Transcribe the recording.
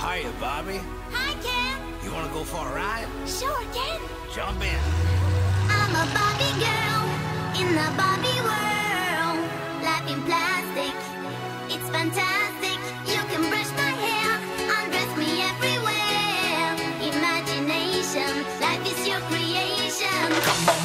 Hiya, Barbie. Hi, Ken. You want to go for a ride? Sure, Ken. Jump in. I'm a Barbie girl in the Barbie world. Life in plastic, it's fantastic.